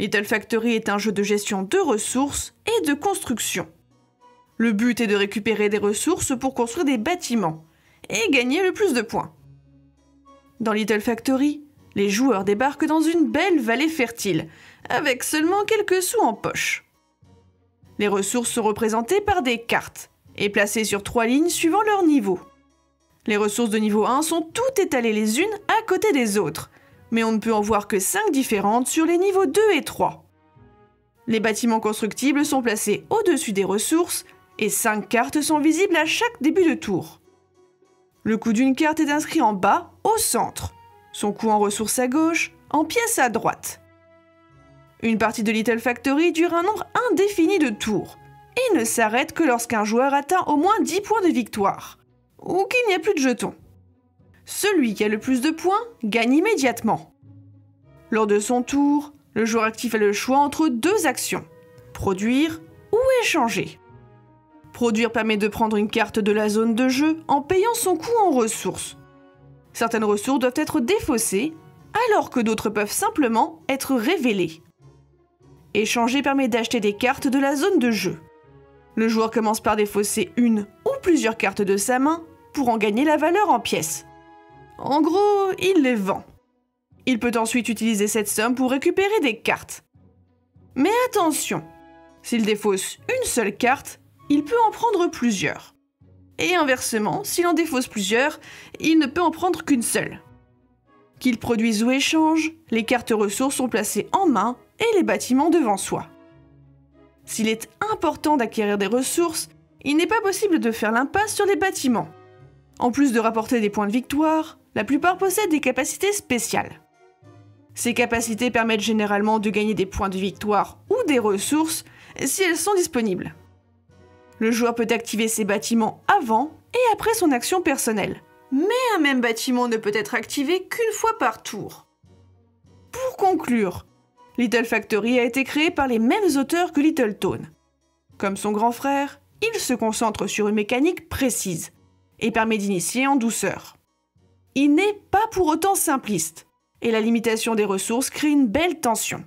Little Factory est un jeu de gestion de ressources et de construction. Le but est de récupérer des ressources pour construire des bâtiments et gagner le plus de points. Dans Little Factory, les joueurs débarquent dans une belle vallée fertile, avec seulement quelques sous en poche. Les ressources sont représentées par des cartes et placées sur trois lignes suivant leur niveau. Les ressources de niveau 1 sont toutes étalées les unes à côté des autres, mais on ne peut en voir que 5 différentes sur les niveaux 2 et 3. Les bâtiments constructibles sont placés au-dessus des ressources et 5 cartes sont visibles à chaque début de tour. Le coût d'une carte est inscrit en bas, au centre, son coût en ressources à gauche, en pièces à droite. Une partie de Little Factory dure un nombre indéfini de tours et ne s'arrête que lorsqu'un joueur atteint au moins 10 points de victoire, ou qu'il n'y a plus de jetons. Celui qui a le plus de points gagne immédiatement. Lors de son tour, le joueur actif a le choix entre deux actions, produire ou échanger. Produire permet de prendre une carte de la zone de jeu en payant son coût en ressources. Certaines ressources doivent être défaussées, alors que d'autres peuvent simplement être révélées. Échanger permet d'acheter des cartes de la zone de jeu. Le joueur commence par défausser une ou plusieurs cartes de sa main pour en gagner la valeur en pièces. En gros, il les vend. Il peut ensuite utiliser cette somme pour récupérer des cartes. Mais attention, s'il défausse une seule carte, il peut en prendre plusieurs. Et inversement, s'il en défausse plusieurs, il ne peut en prendre qu'une seule. Qu'il produise ou échange, les cartes ressources sont placées en main et les bâtiments devant soi. S'il est important d'acquérir des ressources, il n'est pas possible de faire l'impasse sur les bâtiments. En plus de rapporter des points de victoire, la plupart possèdent des capacités spéciales. Ces capacités permettent généralement de gagner des points de victoire ou des ressources si elles sont disponibles. Le joueur peut activer ses bâtiments avant et après son action personnelle. Mais un même bâtiment ne peut être activé qu'une fois par tour. Pour conclure, Little Factory a été créé par les mêmes auteurs que Little Tone. Comme son grand frère, il se concentre sur une mécanique précise et permet d'initier en douceur. Il n'est pas pour autant simpliste, et la limitation des ressources crée une belle tension.